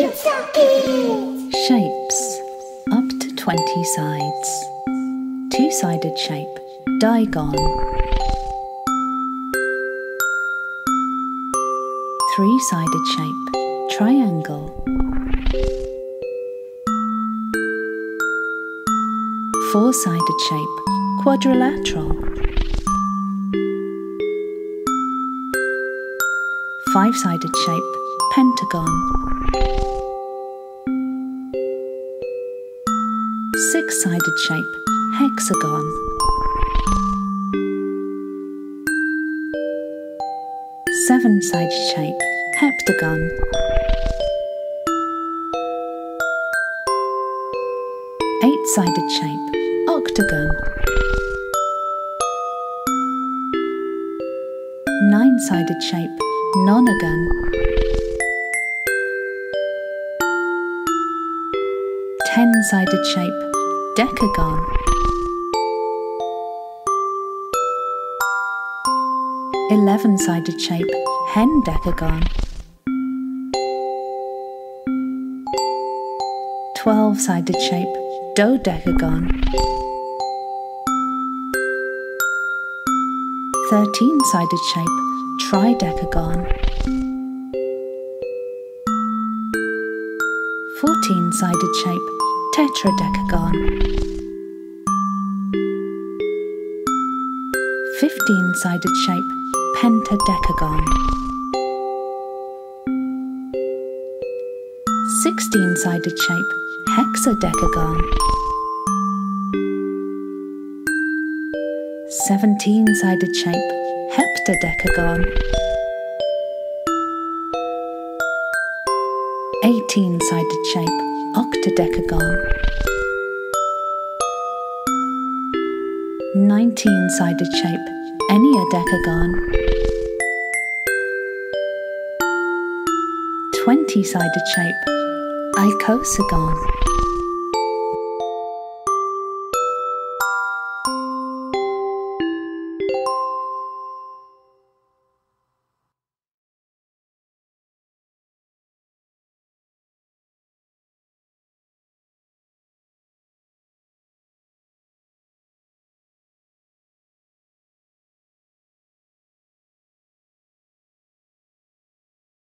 Shapes up to 20 sides. Two sided shape, digon. Three sided shape, triangle. Four sided shape, quadrilateral. Five sided shape, pentagon. Six sided shape, hexagon. Seven sided shape, heptagon. Eight sided shape, octagon. Nine sided shape, nonagon. Ten sided shape, decagon. Eleven sided shape, hendecagon. Twelve sided shape, dodecagon. Thirteen sided shape, tridecagon. Fourteen sided shape, tetradecagon. Fifteen sided shape, pentadecagon. Sixteen sided shape, hexadecagon. Seventeen sided shape, heptadecagon. Eighteen sided shape, octadecagon. Nineteen sided shape, enneadecagon. Twenty sided shape, icosagon.